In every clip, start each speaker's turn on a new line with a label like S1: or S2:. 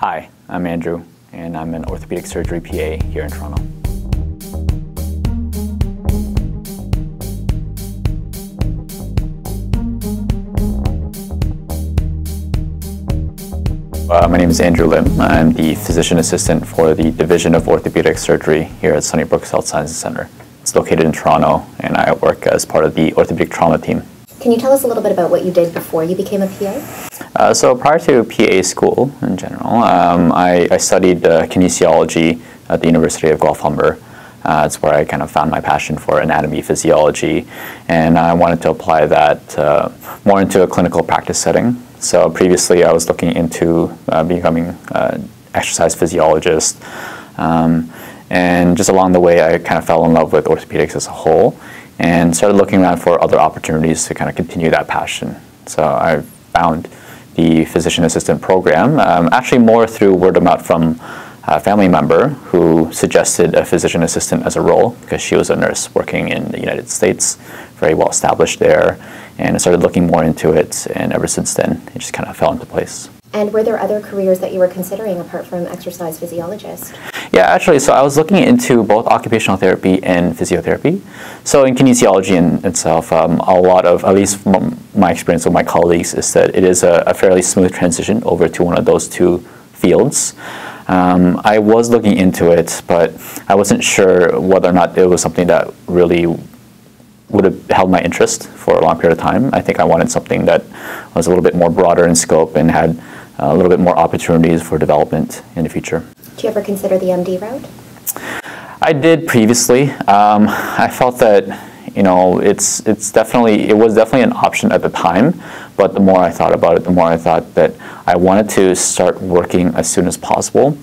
S1: Hi, I'm Andrew, and I'm an orthopedic surgery PA here in Toronto. Uh, my name is Andrew Lim. I'm the physician assistant for the Division of Orthopedic Surgery here at Sunnybrook Health Sciences Center. It's located in Toronto, and I work as part of the orthopedic trauma team.
S2: Can you tell us a little bit about what you did before you became a PA?
S1: Uh, so prior to PA school in general, um, I, I, studied uh, kinesiology at the University of Guelph Humber. Uh, that's where I kind of found my passion for anatomy, physiology, and I wanted to apply that uh, more into a clinical practice setting. So previously, I was looking into uh, becoming an exercise physiologist, um, and just along the way, I kind of fell in love with orthopedics as a whole, and started looking around for other opportunities to kind of continue that passion. So I found the physician assistant program, um, actually more through word of mouth from a family member who suggested a physician assistant as a role because she was a nurse working in the United States, very well established there and I started looking more into it, and ever since then, it just kind of fell into place.
S2: And were there other careers that you were considering apart from exercise physiologist?
S1: Yeah, actually, so I was looking into both occupational therapy and physiotherapy. So in kinesiology in itself, um, a lot of, at least my experience with my colleagues, is that it is a, a fairly smooth transition over to one of those two fields. Um, I was looking into it, but I wasn't sure whether or not it was something that really would have held my interest for a long period of time. I think I wanted something that was a little bit more broader in scope and had a little bit more opportunities for development in the future.
S2: Do you ever consider the MD route?
S1: I did previously. Um, I felt that you know it's it's definitely it was definitely an option at the time, but the more I thought about it, the more I thought that I wanted to start working as soon as possible,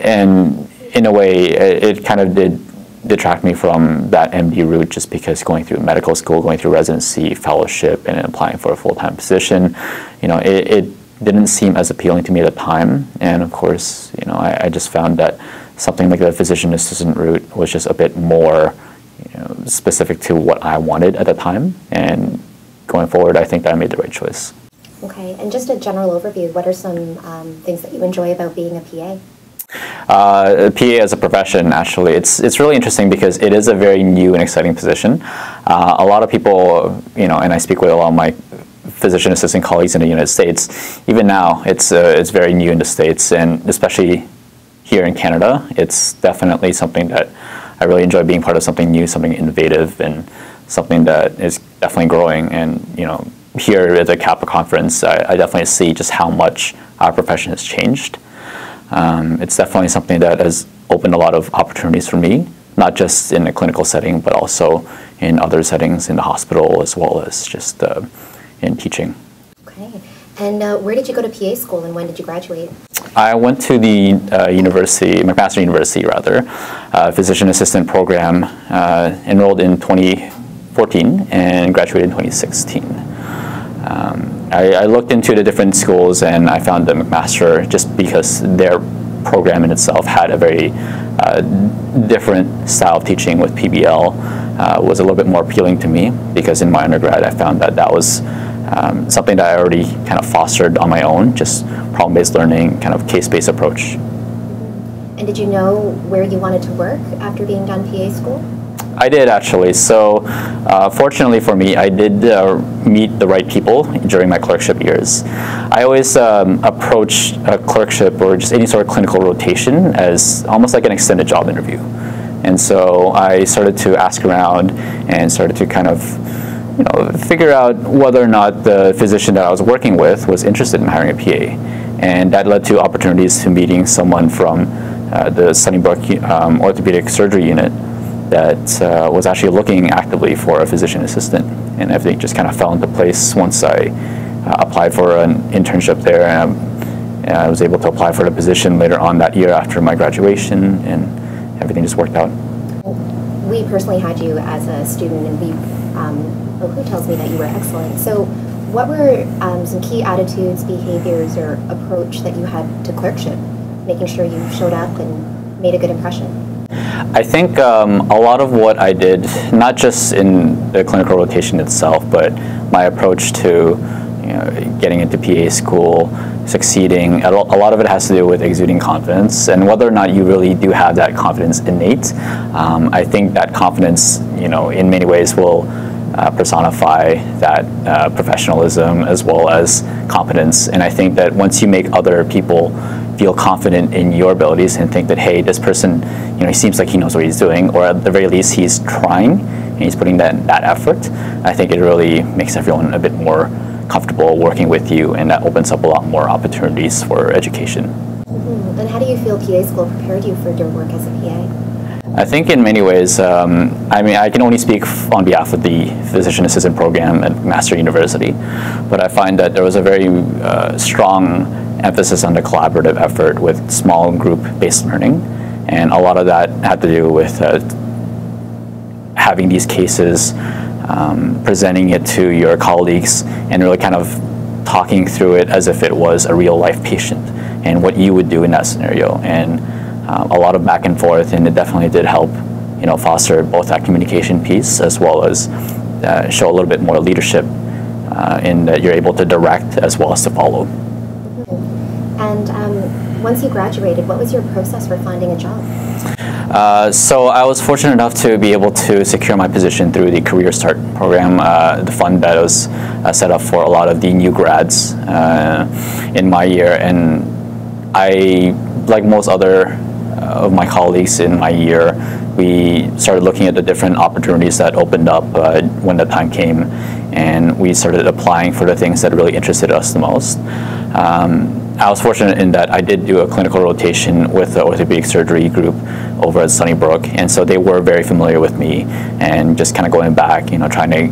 S1: and in a way, it, it kind of did detract me from that MD route just because going through medical school, going through residency, fellowship, and applying for a full-time position, you know, it, it, didn't seem as appealing to me at the time. And of course, you know, I, I just found that something like the physician assistant route was just a bit more you know, specific to what I wanted at the time. And going forward, I think that I made the right choice.
S2: Okay, and just a general overview, what are some um, things that you enjoy about being a PA?
S1: Uh, PA as a profession, actually, it's it's really interesting because it is a very new and exciting position. Uh, a lot of people, you know, and I speak with a lot of my physician assistant colleagues in the United States. Even now, it's uh, it's very new in the states, and especially here in Canada, it's definitely something that I really enjoy being part of something new, something innovative, and something that is definitely growing. And you know, here at the CAPA conference, I, I definitely see just how much our profession has changed um, it's definitely something that has opened a lot of opportunities for me, not just in a clinical setting, but also in other settings in the hospital as well as just uh, in teaching.
S2: Okay. And uh, where did you go to PA school and when did you graduate?
S1: I went to the uh, university, McMaster University rather, uh, physician assistant program, uh, enrolled in 2014 and graduated in 2016. Um, I, I, looked into the different schools and I found the McMaster just because their program in itself had a very uh, different style of teaching with PBL uh, was a little bit more appealing to me because in my undergrad I found that that was um, something that I already kind of fostered on my own, just problem-based learning, kind of case-based approach.
S2: And did you know where you wanted to work after being done PA school?
S1: I did actually. So, uh, fortunately for me, I did uh, meet the right people during my clerkship years. I always um, approach a clerkship or just any sort of clinical rotation as almost like an extended job interview. And so I started to ask around and started to kind of you know, figure out whether or not the physician that I was working with was interested in hiring a PA. And that led to opportunities to meeting someone from uh, the Sunnybrook um, Orthopedic Surgery Unit that uh, was actually looking actively for a physician assistant. And everything just kind of fell into place once I uh, applied for an internship there. And, and, I was able to apply for the position later on that year after my graduation, and everything just worked out.
S2: We personally had you as a student, and we, um, Oku tells me that you were excellent. So, what were um, some key attitudes, behaviors, or approach that you had to clerkship, making sure you showed up and made a good impression?
S1: I think um, a lot of what I did, not just in the clinical rotation itself, but my approach to you know, getting into PA school, succeeding. A lot of it has to do with exuding confidence and whether or not you really do have that confidence innate. Um, I think that confidence, you know, in many ways will uh, personify that uh, professionalism as well as competence. And I think that once you make other people feel confident in your abilities and think that, hey, this person, you know, he seems like he knows what he's doing, or at the very least, he's trying and he's putting that, that effort, I think it really makes everyone a bit more comfortable working with you, and that opens up a lot more opportunities for education.
S2: Mm-hmm. And how do you feel PA school prepared you for your work as a PA?
S1: I think in many ways, um, I mean, I can only speak on behalf of the physician assistant program at McMaster University, but I find that there was a very uh, strong emphasis on the collaborative effort with small group based learning, and a lot of that had to do with uh, having these cases, um, presenting it to your colleagues, and really kind of talking through it as if it was a real life patient and what you would do in that scenario. And um, a lot of back and forth, and it definitely did help, you know, foster both that communication piece as well as uh, show a little bit more leadership uh, in that you're able to direct as well as to follow.
S2: And um, once you graduated, what was your process for finding a job?
S1: Uh, so I was fortunate enough to be able to secure my position through the Career Start program, uh, the fund that was uh, set up for a lot of the new grads uh, in my year. And I, like most other of my colleagues in my year, we started looking at the different opportunities that opened up uh, when the time came, and we started applying for the things that really interested us the most. Um, I was fortunate in that I did do a clinical rotation with the orthopedic surgery group over at Sunnybrook, and so they were very familiar with me, and just kind of going back, you know, trying to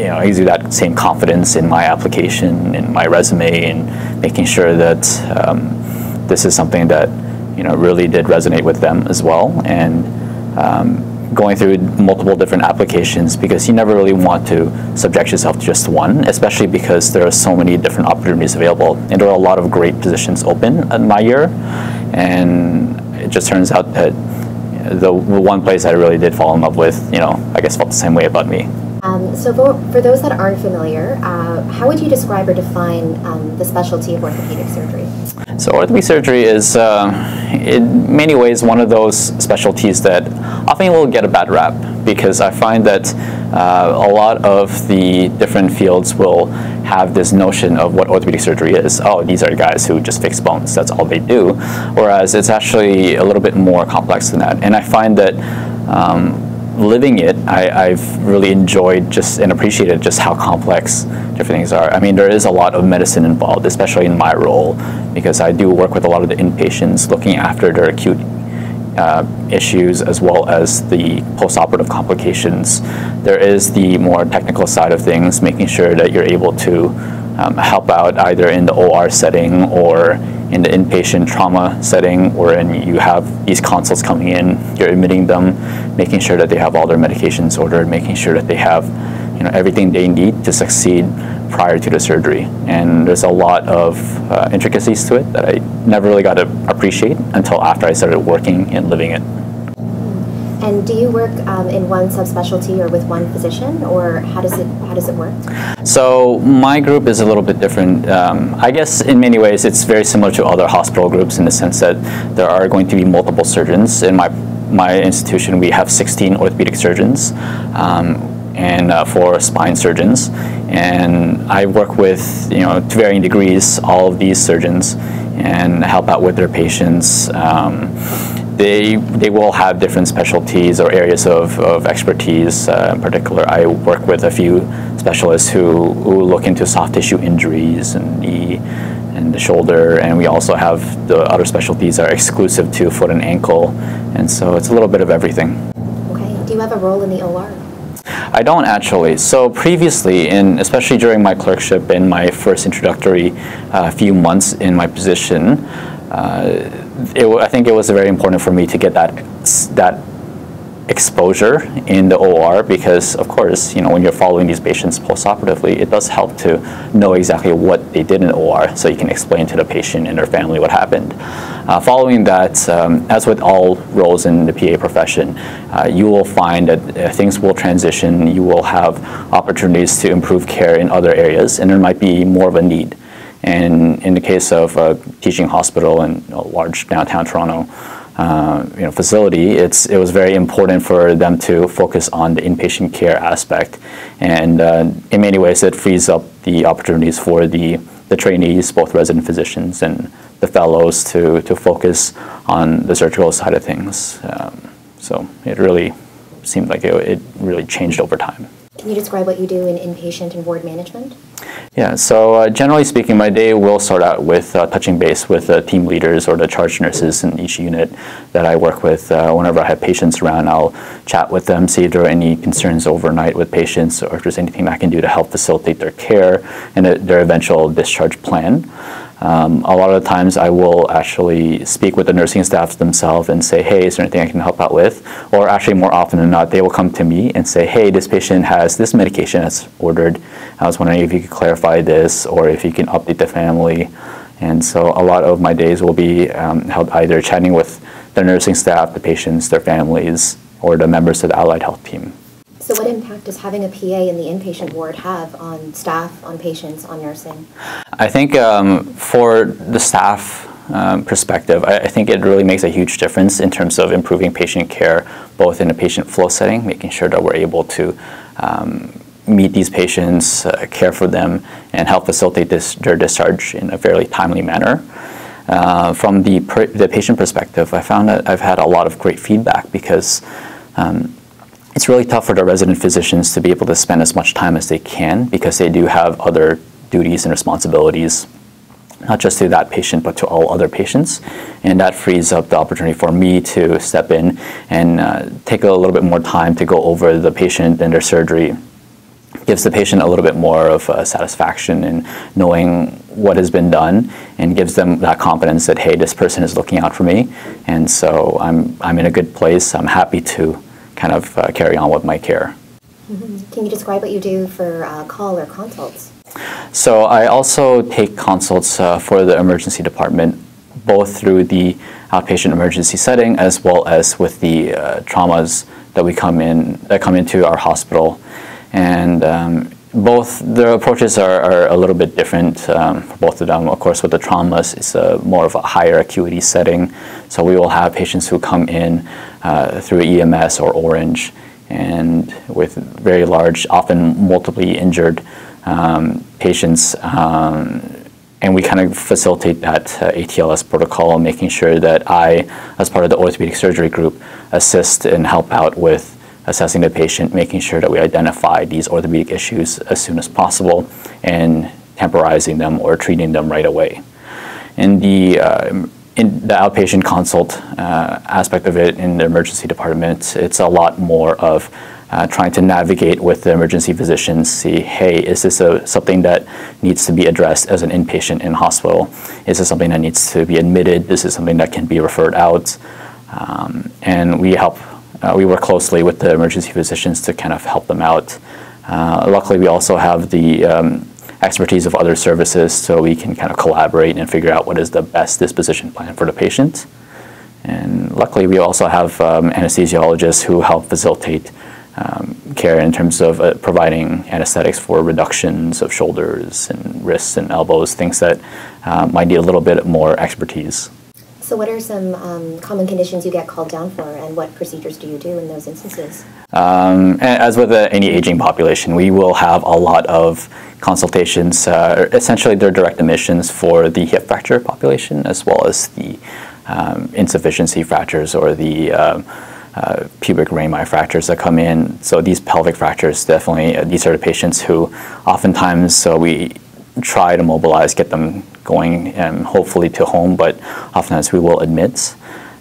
S1: you know, exude that same confidence in my application, in my resume, and making sure that um, this is something that you know, really did resonate with them as well. And um, going through multiple different applications because you never really want to subject yourself to just one, especially because there are so many different opportunities available. And there are a lot of great positions open in my year. And it just turns out that the one place I really did fall in love with, you know, I guess felt the same way about me.
S2: So for, for those that aren't familiar, uh, how would you describe or define um, the specialty of orthopedic surgery?
S1: So orthopedic surgery is, uh, in many ways, one of those specialties that often will get a bad rap because I find that uh, a lot of the different fields will have this notion of what orthopedic surgery is. Oh, these are guys who just fix bones. That's all they do. Whereas it's actually a little bit more complex than that. And I find that um, living it, I, have really enjoyed just and appreciated just how complex different things are. I mean, there is a lot of medicine involved, especially in my role, because I do work with a lot of the inpatients, looking after their acute uh, issues as well as the postoperative complications. There is the more technical side of things, making sure that you're able to um, help out either in the OR setting or in the inpatient trauma setting wherein you have these consults coming in, you're admitting them, making sure that they have all their medications ordered, making sure that they have you know, everything they need to succeed prior to the surgery. And there's a lot of uh, intricacies to it that I never really got to appreciate until after I started working and living it.
S2: And do you work um, in one subspecialty or with one physician, or how does it how does it work?
S1: So my group is a little bit different. Um, I guess in many ways it's very similar to other hospital groups in the sense that there are going to be multiple surgeons. In my my institution, we have 16 orthopedic surgeons. Um, and uh, for spine surgeons, and I work with you know to varying degrees all of these surgeons and help out with their patients. Um, they, they will have different specialties or areas of, of expertise. Uh, in particular, I work with a few specialists who, who look into soft tissue injuries and knee and the shoulder, and we also have the other specialties are exclusive to foot and ankle, and so it's a little bit of everything.
S2: Okay. Do you have a role in the OR?
S1: I don't actually. So previously, in especially during my clerkship in my first introductory uh, few months in my position, it, I think it was very important for me to get that that exposure in the OR because, of course, you know, when you're following these patients postoperatively, it does help to know exactly what they did in the OR so you can explain to the patient and their family what happened. Uh, following that, um, as with all roles in the PA profession, uh, you will find that uh, things will transition, you will have opportunities to improve care in other areas, and there might be more of a need And in the case of a teaching hospital in a large downtown Toronto uh, you know, facility, it's, it was very important for them to focus on the inpatient care aspect. And uh, in many ways, it frees up the opportunities for the, the trainees, both resident physicians and the fellows, to, to focus on the surgical side of things. Um, so it really seemed like it, it really changed over time.
S2: Can you describe what you do in inpatient and ward management?
S1: Yeah, so uh, generally speaking, my day will start out with uh, touching base with the team leaders or the charge nurses in each unit that I work with. Uh, whenever I have patients around, I'll chat with them, see if there are any concerns overnight with patients or if there's anything I can do to help facilitate their care and their eventual discharge plan. Um, a lot of times I will actually speak with the nursing staffs themselves and say, hey, is there anything I can help out with? Or actually more often than not, they will come to me and say, hey, this patient has this medication that's ordered. I was wondering if you could clarify this or if you can update the family. And so a lot of my days will be um, held either chatting with the nursing staff, the patients, their families, or the members of the allied health team.
S2: So, what impact does having a PA in the inpatient ward have on staff, on patients, on nursing?
S1: I think um, for the staff um, perspective, I, I, think it really makes a huge difference in terms of improving patient care, both in a patient flow setting, making sure that we're able to um, meet these patients, uh, care for them, and help facilitate this, their discharge in a fairly timely manner. Uh, from the, the patient perspective, I found that I've had a lot of great feedback because um, it's really tough for the resident physicians to be able to spend as much time as they can because they do have other duties and responsibilities, not just to that patient, but to all other patients. And that frees up the opportunity for me to step in and uh, take a little bit more time to go over the patient and their surgery. Gives the patient a little bit more of uh, satisfaction in knowing what has been done and gives them that confidence that, hey, this person is looking out for me. And so I'm, I'm in a good place. I'm happy to kind of uh, carry on with my care.
S2: Mm-hmm. Can you describe what you do for uh, call or consults?
S1: So I also take consults uh, for the emergency department, both through the outpatient emergency setting as well as with the uh, traumas that we come in that come into our hospital, and um, both the approaches are, are, a little bit different um, for both of them. Of course, with the traumas, it's a more of a higher acuity setting, so we will have patients who come in uh, through EMS or Ornge, and with very large, often multiply injured um, patients. Um, and we kind of facilitate that uh, ATLS protocol, making sure that I, as part of the orthopedic surgery group, assist and help out with assessing the patient, making sure that we identify these orthopedic issues as soon as possible, and temporizing them or treating them right away. In the uh, in the outpatient consult uh, aspect of it in the emergency department, it's a lot more of uh, trying to navigate with the emergency physicians, see, hey, is this a, something that needs to be addressed as an inpatient in hospital? Is this something that needs to be admitted? Is This is something that can be referred out. Um, and we help, uh, we work closely with the emergency physicians to kind of help them out. Uh, luckily, we also have the um, expertise of other services so we can kind of collaborate and figure out what is the best disposition plan for the patient. And luckily, we also have um, anesthesiologists who help facilitate um, care in terms of uh, providing anesthetics for reductions of shoulders and wrists and elbows, things that uh, might need a little bit more expertise.
S2: So, what are some um, common conditions you get called down for, and what procedures do you do in those instances?
S1: Um, as with uh, any aging population, we will have a lot of consultations. Uh, essentially, they're direct admissions for the hip fracture population, as well as the um, insufficiency fractures or the um, uh, pubic rami fractures that come in. So these pelvic fractures, definitely, uh, these are the patients who oftentimes so we try to mobilize, get them going, and hopefully to home, but oftentimes we will admit.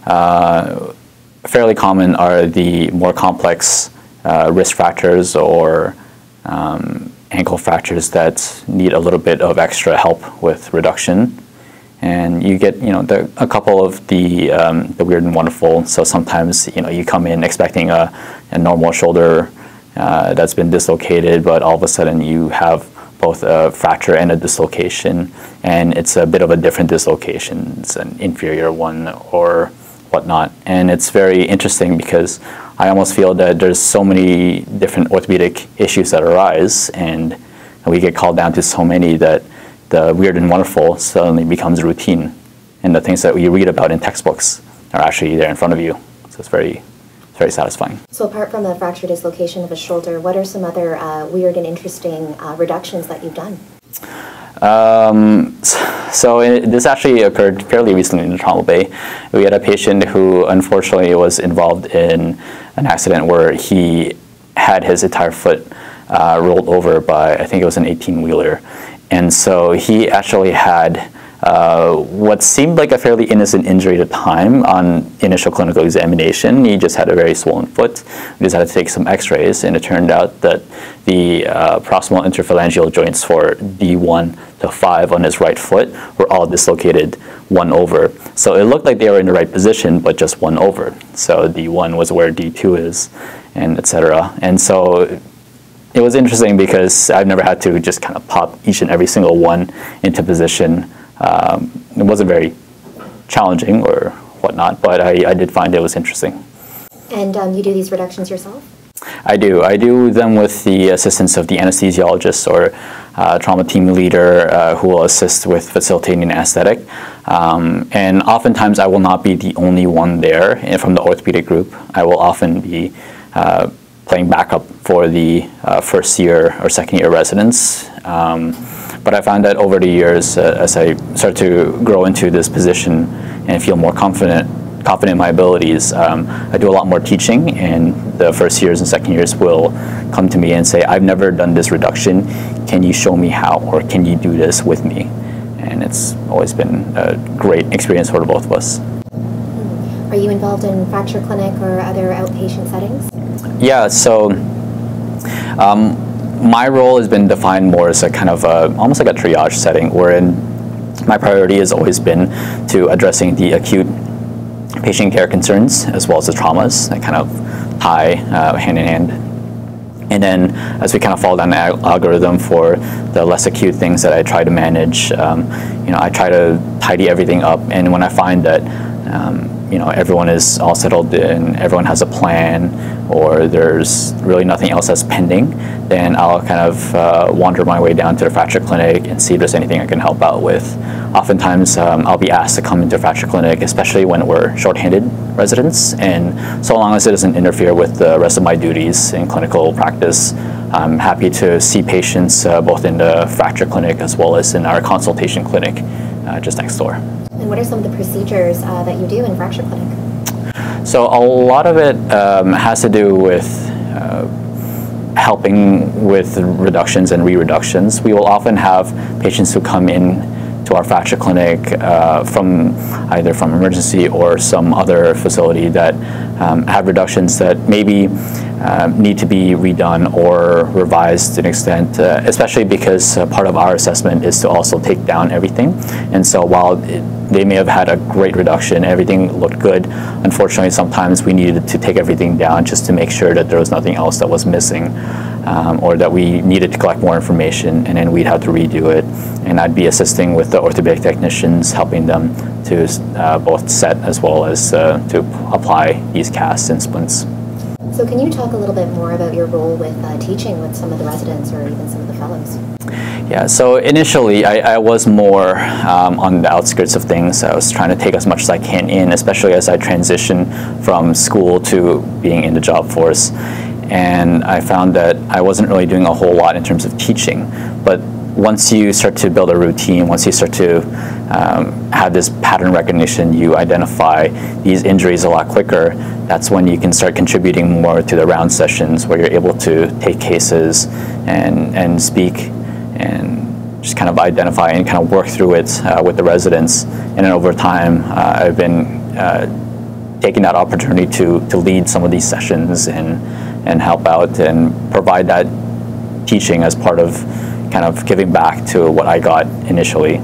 S1: Uh, fairly common are the more complex uh, wrist fractures or um, ankle fractures that need a little bit of extra help with reduction and you get you know the, a couple of the um, the weird and wonderful. So sometimes you know you come in expecting a, a normal shoulder uh, that's been dislocated, but all of a sudden you have both a fracture and a dislocation, and it's a bit of a different dislocation. It's an inferior one or whatnot, and it's very interesting because I almost feel that there's so many different orthopedic issues that arise, and we get called down to so many that the weird and wonderful suddenly becomes routine, and the things that we read about in textbooks are actually there in front of you. So it's very, very satisfying.
S2: So apart from the fracture dislocation of a shoulder, what are some other uh, weird and interesting uh, reductions that you've done?
S1: Um, so it, this actually occurred fairly recently in the trauma bay. We had a patient who unfortunately was involved in an accident where he had his entire foot uh, rolled over by, I think it was an 18 wheeler. And so he actually had uh, what seemed like a fairly innocent injury at the time on initial clinical examination. He just had a very swollen foot. We decided to take some x-rays and it turned out that the uh, proximal interphalangeal joints for D1 to 5 on his right foot were all dislocated one over. So it looked like they were in the right position, but just one over. So D1 was where D2 is, and etc. And so it was interesting because I've never had to just kind of pop each and every single one into position. Um, it wasn't very challenging or whatnot, but I, I did find it was interesting.
S2: And um, you do these reductions yourself?
S1: I do. I do them with the assistance of the anesthesiologist or uh, trauma team leader uh, who will assist with facilitating anesthetic. Um, and oftentimes I will not be the only one there from the orthopedic group. I will often be uh, playing backup for the uh, first year or second year residents. Um, but I found that over the years, uh, as I start to grow into this position and feel more confident, confident in my abilities, um, I do a lot more teaching, and the first years and second years will come to me and say, "I've never done this reduction. Can you show me how, or can you do this with me?" And it's always been a great experience for both of us.
S2: Are you involved in fracture clinic or other outpatient settings?
S1: Yeah, so um, my role has been defined more as a kind of a, almost like a triage setting, wherein my priority has always been to addressing the acute patient care concerns as well as the traumas that kind of tie uh, hand in hand. And then as we kind of fall down the algorithm for the less acute things that I try to manage, um, you know, I try to tidy everything up. And when I find that um, you know everyone is all settled in, everyone has a plan, or there's really nothing else that's pending, then I'll kind of uh, wander my way down to the fracture clinic and see if there's anything I can help out with. Oftentimes, um, I'll be asked to come into a fracture clinic, especially when we're short-handed residents, and so long as it doesn't interfere with the rest of my duties in clinical practice, I'm happy to see patients uh, both in the fracture clinic as well as in our consultation clinic uh, just next door.
S2: What are some of the procedures uh, that you do in fracture clinic?
S1: So a lot of it um, has to do with uh, helping with reductions and re-reductions. We will often have patients who come in to our fracture clinic uh, from either from emergency or some other facility that um, have reductions that maybe uh, need to be redone or revised to an extent, uh, especially because uh, part of our assessment is to also take down everything. And so while it, they may have had a great reduction, everything looked good, unfortunately sometimes we needed to take everything down just to make sure that there was nothing else that was missing um, or that we needed to collect more information and then we'd have to redo it. And I'd be assisting with the orthopedic technicians, helping them to uh, both set as well as uh, to apply these casts and splints.
S2: So can you talk a little bit more about your role with uh, teaching with some of the residents or even some of the fellows?
S1: Yeah, so initially I, I was more um, on the outskirts of things. I was trying to take as much as I can in, especially as I transitioned from school to being in the job force. And I found that I wasn't really doing a whole lot in terms of teaching. But once you start to build a routine, once you start to um, have this pattern recognition, you identify these injuries a lot quicker, that's when you can start contributing more to the round sessions where you're able to take cases and, and speak and just kind of identify and kind of work through it uh, with the residents. And then over time, uh, I've been uh, taking that opportunity to, to lead some of these sessions and, and help out and provide that teaching as part of kind of giving back to what I got initially.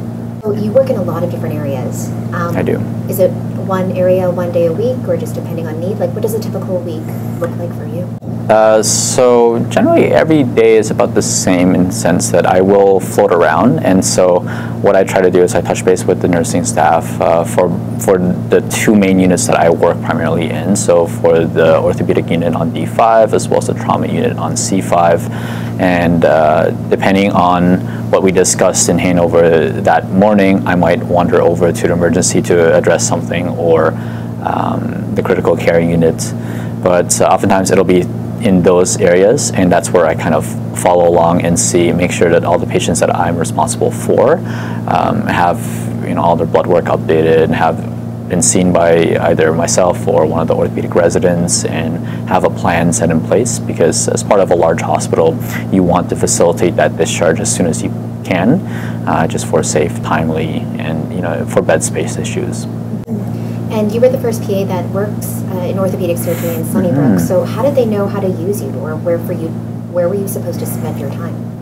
S2: You work in a lot of different areas.
S1: Um, I do.
S2: Is it one area one day a week or just depending on need? Like what does a typical week look like for you?
S1: Uh, so generally every day is about the same in the sense that I will float around and so what I try to do is I touch base with the nursing staff uh, for, for the two main units that I work primarily in. So for the orthopedic unit on D5 as well as the trauma unit on C5 And uh, depending on what we discussed in handover that morning, I might wander over to the emergency to address something or um, the critical care unit. But uh, oftentimes it'll be in those areas, and that's where I kind of follow along and see, make sure that all the patients that I'm responsible for um, have you know all their blood work updated, and have been seen by either myself or one of the orthopedic residents and have a plan set in place because as part of a large hospital you want to facilitate that discharge as soon as you can uh, just for safe timely and you know for bed space issues
S2: and you were the first PA that works uh, in orthopedic surgery in Sunnybrook. Mm-hmm. So how did they know how to use you, or where for you, where were you supposed to spend your time?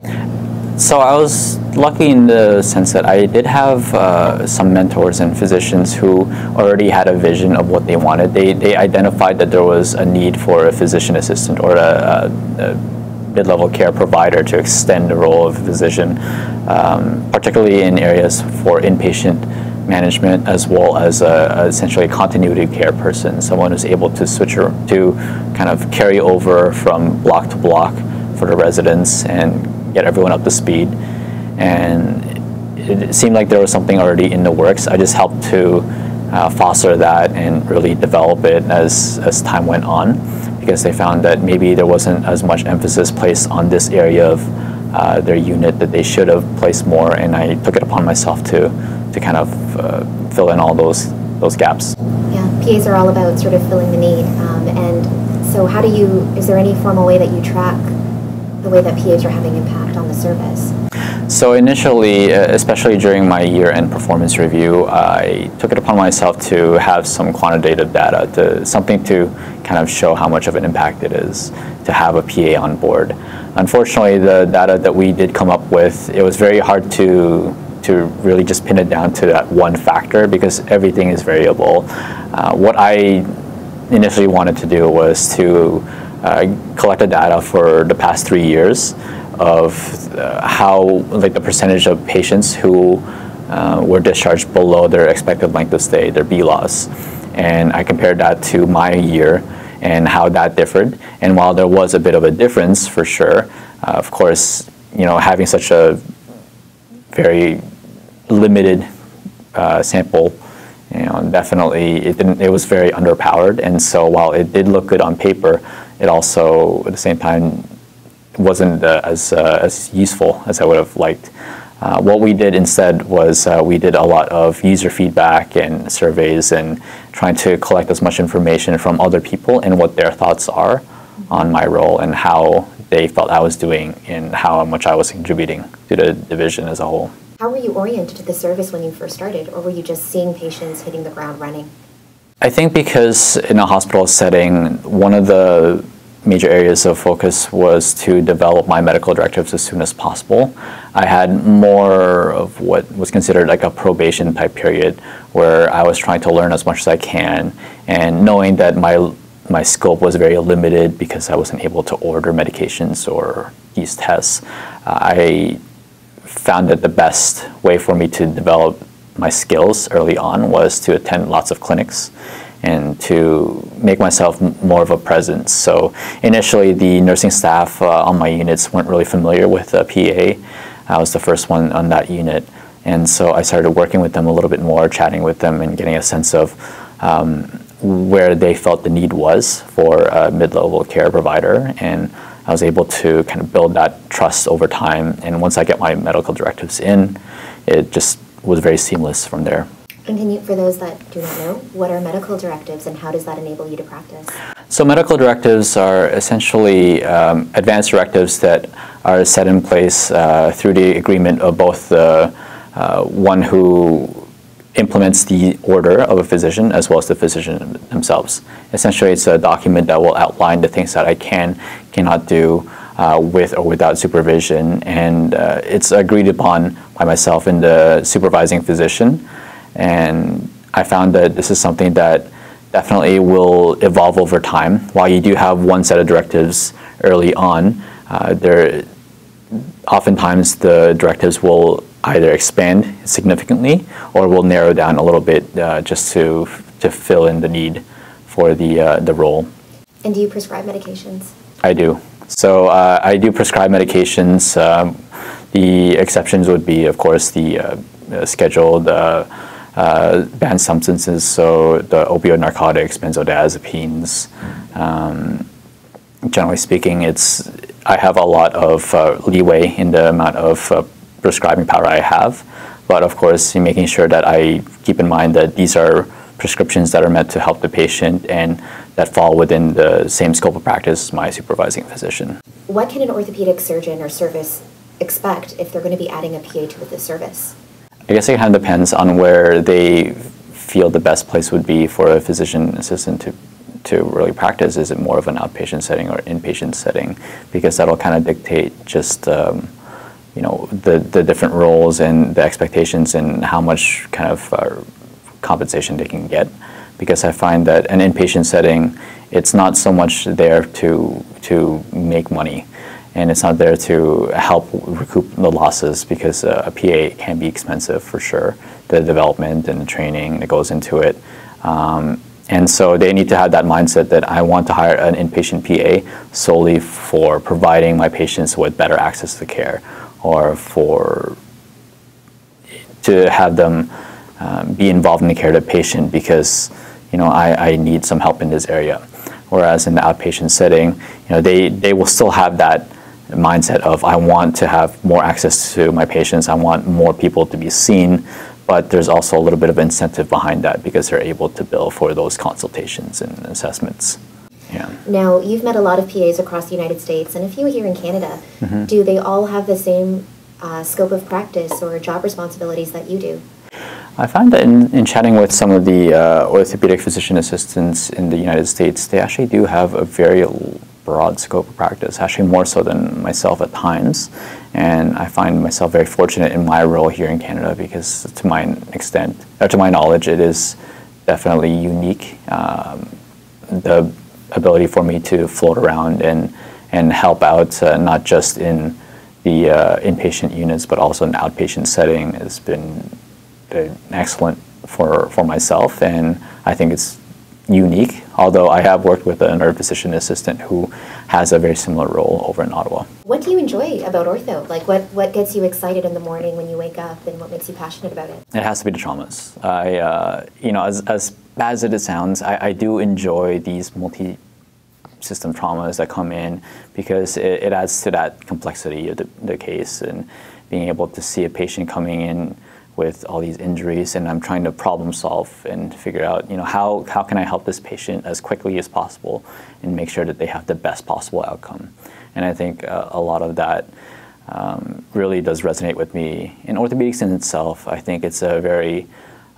S1: So I was lucky in the sense that I did have uh, some mentors and physicians who already had a vision of what they wanted. They, they identified that there was a need for a physician assistant or a, a, a mid-level care provider to extend the role of physician, um, particularly in areas for inpatient management as well as a, a essentially continuity care person, someone who's able to switch to kind of carry over from block to block for the residents and get everyone up to speed. And it seemed like there was something already in the works. I just helped to uh, foster that and really develop it as, as time went on because they found that maybe there wasn't as much emphasis placed on this area of uh, their unit that they should have placed more and I took it upon myself to, to kind of uh, fill in all those, those gaps.
S2: Yeah, PAs are all about sort of filling the need um, and so how do you, is there any formal way that you track the way that PAs are having impact the service?
S1: So initially, uh, especially during my year-end performance review, I took it upon myself to have some quantitative data, to something to kind of show how much of an impact it is to have a PA on board. Unfortunately, the data that we did come up with, it was very hard to to really just pin it down to that one factor because everything is variable. Uh, what I initially wanted to do was to uh, the data for the past three years of uh, how, like the percentage of patients who uh, were discharged below their expected length of stay, their BLOS. And I compared that to my year and how that differed. And while there was a bit of a difference for sure, uh, of course, you know, having such a very limited uh, sample you know, definitely it didn't. It was very underpowered, and so while it did look good on paper, it also, at the same time, wasn't uh, as, uh, as useful as I would have liked. Uh, what we did instead was uh, we did a lot of user feedback and surveys and trying to collect as much information from other people and what their thoughts are on my role and how they felt I was doing and how much I was contributing to the division as a whole.
S2: How were you oriented to the service when you first started, or were you just seeing patients hitting the ground running?
S1: I think because in a hospital setting, one of the major areas of focus was to develop my medical directives as soon as possible. I had more of what was considered like a probation type period where I was trying to learn as much as I can and knowing that my my scope was very limited because I wasn't able to order medications or use tests. I found that the best way for me to develop my skills early on was to attend lots of clinics and to make myself more of a presence. So initially, the nursing staff uh, on my units weren't really familiar with uh, PA. I was the first one on that unit. And so I started working with them a little bit more, chatting with them, and getting a sense of um, where they felt the need was for a mid level care provider. And I was able to kind of build that trust over time. And once I get my medical directives in, it just was very seamless from there.
S2: And can you, for those that do not know, what are medical directives and how does that enable you to practice?
S1: So medical directives are essentially um, advanced directives that are set in place uh, through the agreement of both the uh, one who implements the order of a physician as well as the physician themselves. Essentially, it's a document that will outline the things that I can, cannot do uh, with or without supervision, and uh, it's agreed upon by myself and the supervising physician. And I found that this is something that definitely will evolve over time. While you do have one set of directives early on, uh, there oftentimes the directives will either expand significantly or will narrow down a little bit uh, just to to fill in the need for the uh, the role.
S2: And do you prescribe medications?
S1: I do. So uh, I do prescribe medications. Um, the exceptions would be, of course, the uh, uh scheduled uh, banned substances, so the opioid narcotics, benzodiazepines. Um, generally speaking, it's I have a lot of uh, leeway in the amount of uh, prescribing power I have, but of course, making sure that I keep in mind that these are prescriptions that are meant to help the patient and that fall within the same scope of practice as my supervising physician.
S2: What can an orthopedic surgeon or service expect if they're going to be adding a PA to the service?
S1: I guess it kind of depends on where they feel the best place would be for a physician assistant to to really practice? Is it more of an outpatient setting or inpatient setting? Because that'll kind of dictate just um, you know the the different roles and the expectations and how much kind of uh, compensation they can get. Because I find that an inpatient setting, it's not so much there to to make money and it's not there to help recoup the losses because uh, a PA can be expensive for sure. The development and the training that goes into it. Um, and so they need to have that mindset that I want to hire an inpatient PA solely for providing my patients with better access to care or for to have them um, be involved in the care of the patient because you know I, I need some help in this area. Whereas in the outpatient setting, you know they, they will still have that mindset of I want to have more access to my patients, I want more people to be seen, but there's also a little bit of incentive behind that because they're able to bill for those consultations and assessments. Yeah.
S2: Now, you've met a lot of PAs across the United States and a few here in Canada. Mm-hmm. Do they all have the same uh, scope of practice or job responsibilities that you do?
S1: I find that in, in chatting with some of the uh, orthopedic physician assistants in the United States, they actually do have a very broad scope of practice, actually more so than myself at times. And I find myself very fortunate in my role here in Canada because, to my extent, or to my knowledge, it is definitely unique. Um, the ability for me to float around and and help out uh, not just in the uh, inpatient units but also in the outpatient setting has been uh, excellent for for myself, and I think it's unique, although I have worked with another physician assistant who has a very similar role over in Ottawa.
S2: What do you enjoy about ortho? Like, what, what gets you excited in the morning when you wake up, and what makes you passionate about it?
S1: It has to be the traumas. I, uh, you know, as, as bad as it sounds, I, I do enjoy these multi system traumas that come in because it, it adds to that complexity of the, the case and being able to see a patient coming in with all these injuries and I'm trying to problem solve and figure out, you know, how, how can I help this patient as quickly as possible and make sure that they have the best possible outcome. And I think uh, a lot of that um, really does resonate with me. In orthopedics in itself, I think it's a very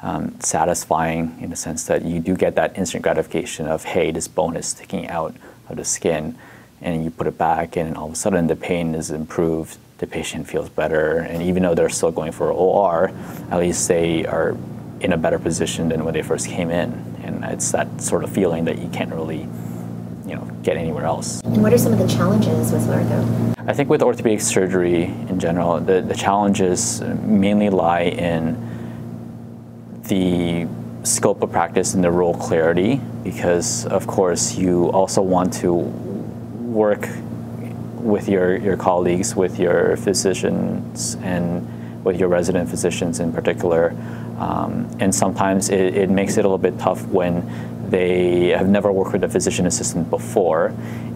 S1: um, satisfying in the sense that you do get that instant gratification of, hey, this bone is sticking out of the skin and you put it back and all of a sudden the pain is improved the patient feels better. And even though they're still going for OR, at least they are in a better position than when they first came in. And it's that sort of feeling that you can't really, you know, get anywhere else.
S2: And what are some of the challenges with ortho?
S1: I think with orthopedic surgery in general, the, the challenges mainly lie in the scope of practice and the role clarity because of course you also want to work with your, your colleagues, with your physicians, and with your resident physicians in particular. Um, and sometimes it, it, makes it a little bit tough when they have never worked with a physician assistant before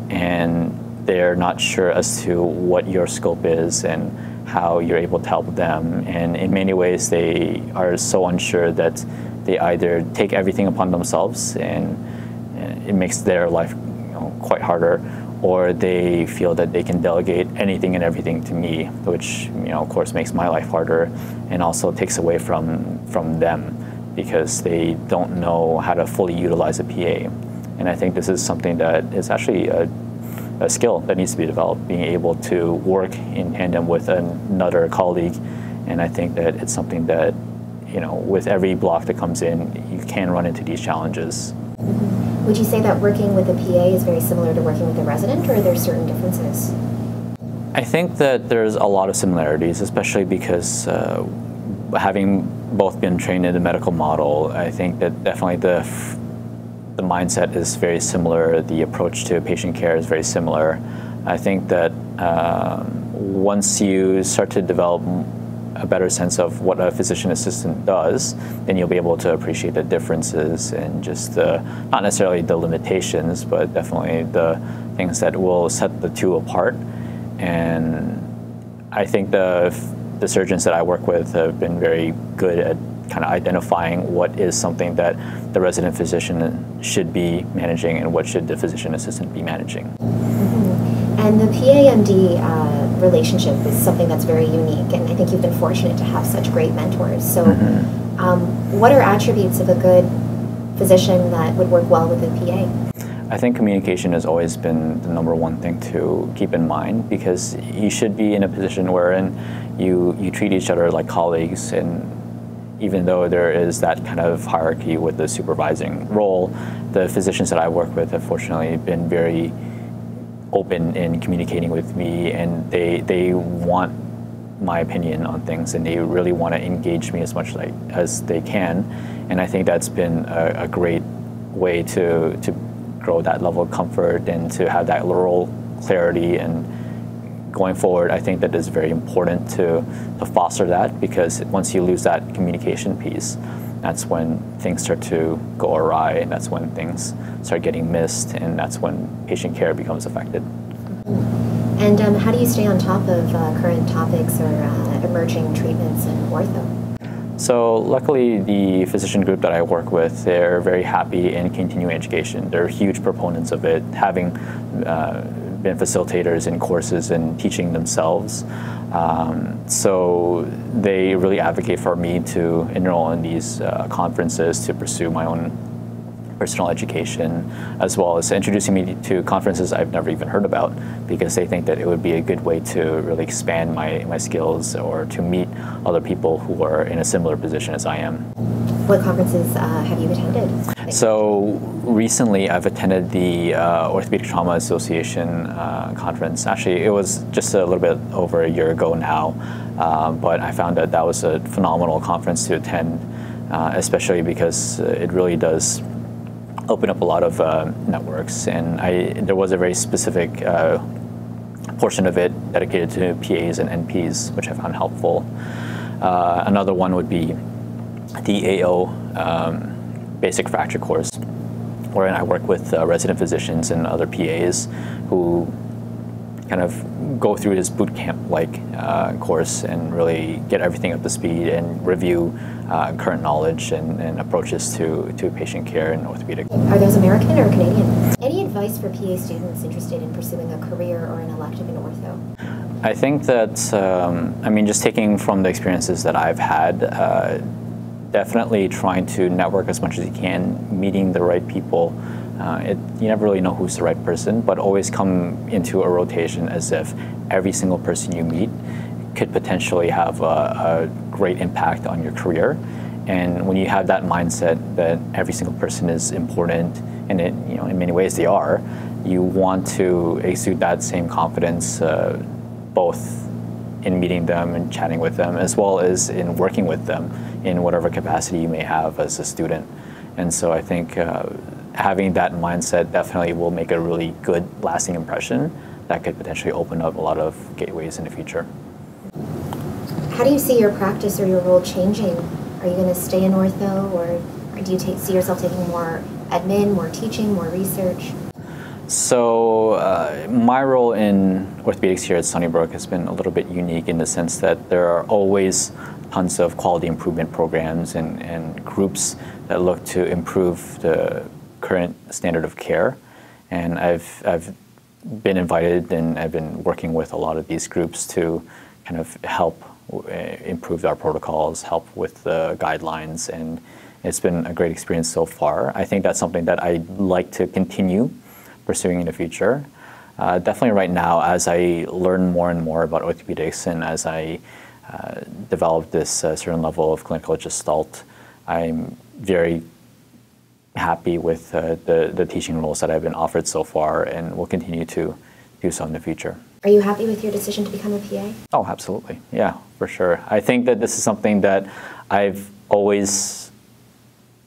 S1: and they're not sure as to what your scope is and how you're able to help them. And in many ways, they are so unsure that they either take everything upon themselves and it makes their life you know, quite harder, or they feel that they can delegate anything and everything to me, which you know, of course, makes my life harder, and also takes away from from them because they don't know how to fully utilize a PA. And I think this is something that is actually a, a skill that needs to be developed, being able to work in tandem with another colleague. And I think that it's something that, you know, with every block that comes in, you can run into these challenges.
S2: Would you say that working with a PA is very similar to working with a resident, or are there certain differences?
S1: I think that there's a lot of similarities, especially because uh, having both been trained in the medical model, I think that definitely the the mindset is very similar. The approach to patient care is very similar. I think that um, once you start to develop a better sense of what a physician assistant does, then you'll be able to appreciate the differences and just the, not necessarily the limitations, but definitely the things that will set the two apart. And I think the, the surgeons that I work with have been very good at kind of identifying what is something that the resident physician should be managing and what should the physician assistant be managing.
S2: Mm-hmm. And the PAMD uh, relationship is something that's very unique, and I think you've been fortunate to have such great mentors. So, mm-hmm. um, what are attributes of a good physician that would work well with a PA?
S1: I think communication has always been the number one thing to keep in mind because you should be in a position wherein you, you treat each other like colleagues and even though there is that kind of hierarchy with the supervising role, the physicians that I work with have fortunately been very open in communicating with me and they, they want my opinion on things and they really want to engage me as much like, as they can. And I think that's been a, a great way to, to grow that level of comfort and to have that role clarity and going forward, I think that is very important to, to foster that because once you lose that communication piece, that's when things start to go awry and that's when things start getting missed and that's when patient care becomes affected.
S2: And um, how do you stay on top of uh, current topics or uh, emerging treatments in ortho?
S1: So luckily, the physician group that I work with, they're very happy in continuing education. They're huge proponents of it, having uh, been facilitators in courses and teaching themselves. Um, so they really advocate for me to enroll in these uh, conferences to pursue my own personal education, as well as introducing me to conferences I've never even heard about because they think that it would be a good way to really expand my, my skills or to meet other people who are in a similar position as I am.
S2: What conferences uh, have you attended?
S1: So recently I've attended the uh, Orthopedic Trauma Association uh, conference. Actually, it was just a little bit over a year ago now, uh, but I found that that was a phenomenal conference to attend, uh, especially because it really does open up a lot of uh, networks. And I, there was a very specific uh, portion of it dedicated to PAs and NPs, which I found helpful. Uh, another one would be the AO um, basic fracture course, wherein I work with uh, resident physicians and other PAs who kind of go through this boot camp like uh, course and really get everything up to speed and review uh, current knowledge and, and, approaches to, to patient care in orthopedic.
S2: Are those American or Canadian? Any advice for PA students interested in pursuing a career or an elective in ortho?
S1: I think that, um, I mean, just taking from the experiences that I've had, uh, definitely trying to network as much as you can, meeting the right people. Uh, it, you never really know who's the right person, but always come into a rotation as if every single person you meet could potentially have a, a great impact on your career. And when you have that mindset that every single person is important, and it, you know, in many ways they are, you want to exude that same confidence, uh, both in meeting them and chatting with them, as well as in working with them in whatever capacity you may have as a student. And so I think uh, having that mindset definitely will make a really good, lasting impression that could potentially open up a lot of gateways in the future.
S2: How do you see your practice or your role changing? Are you going to stay in ortho, or, do you see yourself taking more admin, more teaching, more research?
S1: So uh, my role in orthopedics here at Sunnybrook has been a little bit unique in the sense that there are always tons of quality improvement programs and, and groups that look to improve the current standard of care. And I've, I've been invited and I've been working with a lot of these groups to kind of help uh, improve our protocols, help with the guidelines, and it's been a great experience so far. I think that's something that I'd like to continue pursuing in the future. Uh, definitely right now, as I learn more and more about orthopedics and as I uh, develop this uh, certain level of clinical gestalt, I'm very happy with uh, the, the teaching roles that I've been offered so far and will continue to do so in the future.
S2: Are you happy with your decision to become a PA?
S1: Oh, absolutely. Yeah, for sure. I think that this is something that I've always,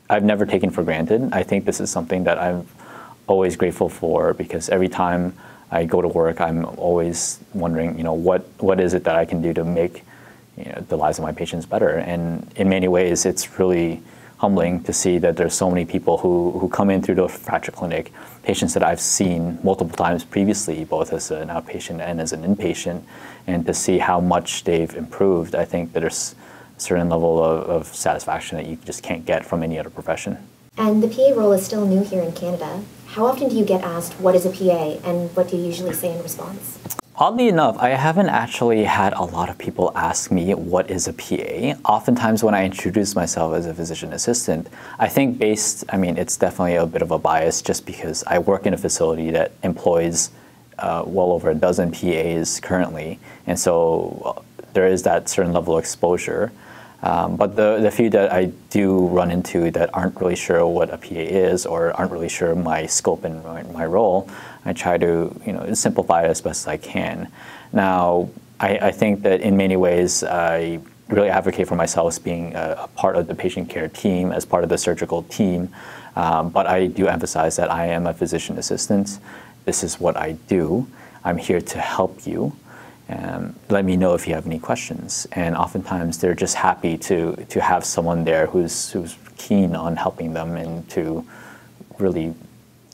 S1: I've never taken for granted. I think this is something that I'm always grateful for because every time I go to work, I'm always wondering, you know, what, what is it that I can do to make you know, the lives of my patients better? And in many ways, it's really humbling to see that there's so many people who, who come in through the fracture clinic, patients that I've seen multiple times previously, both as an outpatient and as an inpatient, and to see how much they've improved, I think that there's a certain level of, of satisfaction that you just can't get from any other profession.
S2: And the PA role is still new here in Canada. How often do you get asked, what is a PA, and what do you usually say in response?
S1: Oddly enough, I haven't actually had a lot of people ask me what is a PA. Oftentimes, when I introduce myself as a physician assistant, I think based, I mean, it's definitely a bit of a bias just because I work in a facility that employs uh, well over a dozen PAs currently, and so uh, there is that certain level of exposure. Um, but the, the few that I do run into that aren't really sure what a PA is or aren't really sure my scope and my, role, I try to you know simplify it as best as I can. Now, I, I think that in many ways I really advocate for myself as being a, a, part of the patient care team, as part of the surgical team. Um, but I do emphasize that I am a physician assistant. This is what I do. I'm here to help you. Um, let me know if you have any questions. And oftentimes they're just happy to, to have someone there who's, who's keen on helping them and to really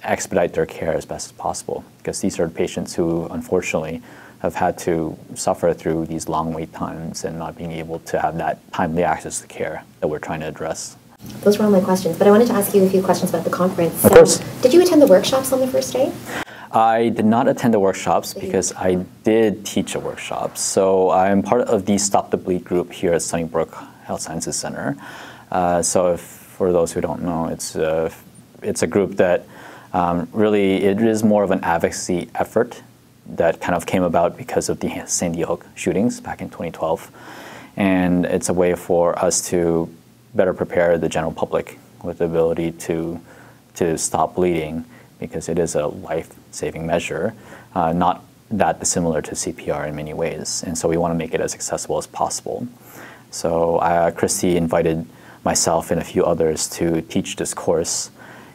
S1: expedite their care as best as possible. Because these are patients who, unfortunately, have had to suffer through these long wait times and not being able to have that timely access to care that we're trying to address.
S2: Those were all my questions, but I wanted to ask you a few questions about the conference.
S1: Of so, course.
S2: Did you attend the workshops on the first day?
S1: I did not attend the workshops because I did teach a workshop. So I'm part of the Stop the Bleed group here at Sunnybrook Health Sciences Center. Uh, so if, for those who don't know, it's a, it's a group that um, really it is more of an advocacy effort that kind of came about because of the Sandy Hook shootings back in 2012. And it's a way for us to better prepare the general public with the ability to, to stop bleeding because it is a life-saving measure, uh, not that dissimilar to CPR in many ways. And so we want to make it as accessible as possible. So uh, Christy invited myself and a few others to teach this course.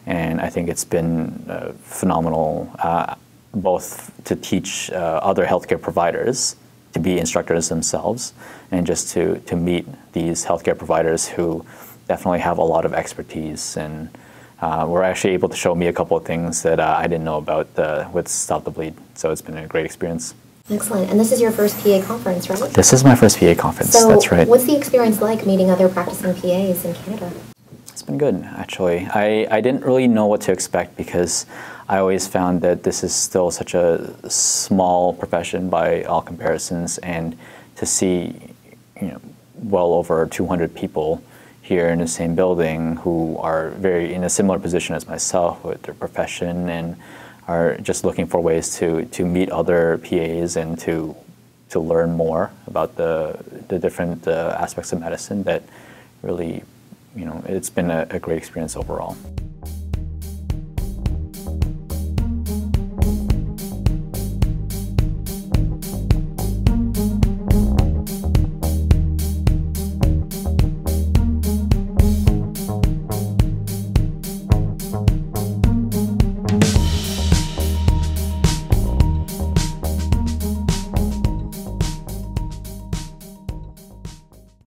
S1: And I think it's been uh, phenomenal, uh, both to teach uh, other healthcare providers to be instructors themselves, and just to, to meet these healthcare providers who definitely have a lot of expertise and uh, were actually able to show me a couple of things that uh, I didn't know about uh, with Stop the Bleed. So it's been a great experience.
S2: Excellent. And this is your first PA conference, right?
S1: This is my first PA conference.
S2: So
S1: That's right.
S2: What's the experience like meeting other practicing PAs in Canada?
S1: It's been good, actually. I, I didn't really know what to expect because I always found that this is still such a small profession by all comparisons, and to see, you know, well over 200 people here in the same building who are very in a similar position as myself with their profession and are just looking for ways to, to meet other PAs and to, to learn more about the, the different uh, aspects of medicine that really, you know, it's been a, a great experience overall.